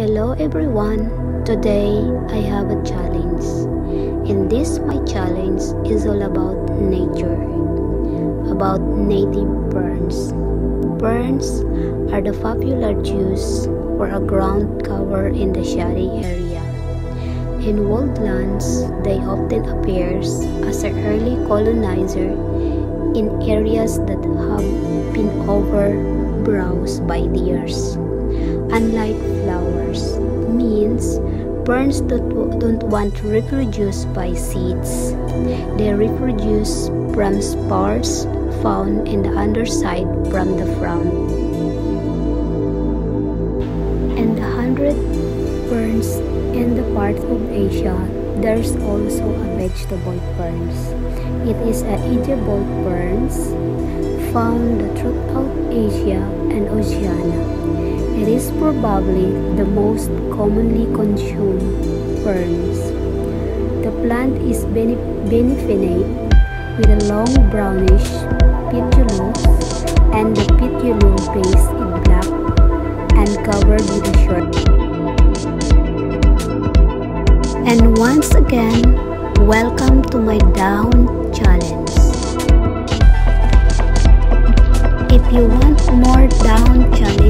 Hello everyone. Today I have a challenge. And this my challenge is all about nature. About native ferns. Ferns are the popular juice for a ground cover in the shady area. In woodlands, they often appear as an early colonizer in areas that have been overbrowsed by deers. Unlike flowers, means ferns don't, want to reproduce by seeds. They reproduce from spores found in the underside from the frond. And the hundred ferns in the parts of Asia, there's also a vegetable ferns. It is a edible ferns found throughout Asia and Oceania. It is probably the most commonly consumed ferns. The plant is beneficent with a long brownish petiolus and the petiole base is black and covered with a short. Once again, welcome to my Dahon challenge. If you want more Dahon challenge,